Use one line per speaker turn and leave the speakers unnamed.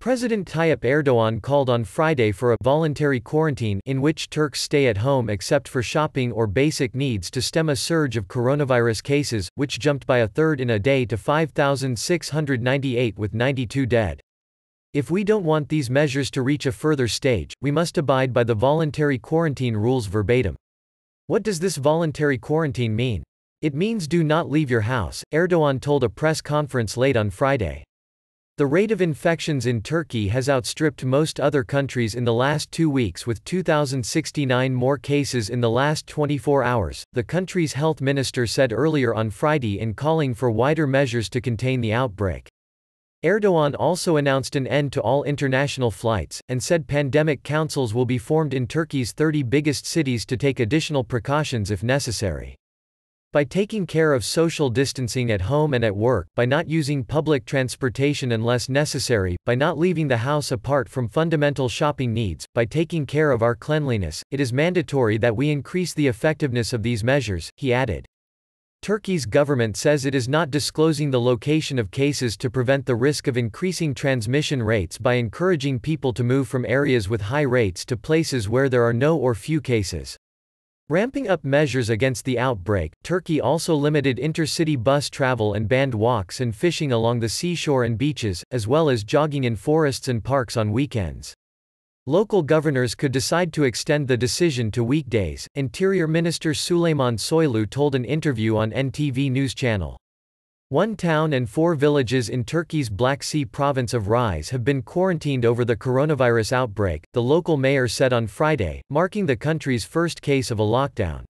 President Tayyip Erdogan called on Friday for a voluntary quarantine in which Turks stay at home except for shopping or basic needs to stem a surge of coronavirus cases, which jumped by a third in a day to 5,698 with 92 dead. If we don't want these measures to reach a further stage, we must abide by the voluntary quarantine rules verbatim. What does this voluntary quarantine mean? It means do not leave your house, Erdogan told a press conference late on Friday. The rate of infections in Turkey has outstripped most other countries in the last two weeks with 2,069 more cases in the last 24 hours, the country's health minister said earlier on Friday in calling for wider measures to contain the outbreak. Erdogan also announced an end to all international flights, and said pandemic councils will be formed in Turkey's 30 biggest cities to take additional precautions if necessary. By taking care of social distancing at home and at work, by not using public transportation unless necessary, by not leaving the house apart from fundamental shopping needs, by taking care of our cleanliness, it is mandatory that we increase the effectiveness of these measures, he added. Turkey's government says it is not disclosing the location of cases to prevent the risk of increasing transmission rates by encouraging people to move from areas with high rates to places where there are no or few cases. Ramping up measures against the outbreak, Turkey also limited intercity bus travel and banned walks and fishing along the seashore and beaches, as well as jogging in forests and parks on weekends. Local governors could decide to extend the decision to weekdays, Interior Minister Süleyman Soylu told an interview on NTV News Channel. One town and four villages in Turkey's Black Sea province of Rize have been quarantined over the coronavirus outbreak, the local mayor said on Friday, marking the country's first case of a lockdown.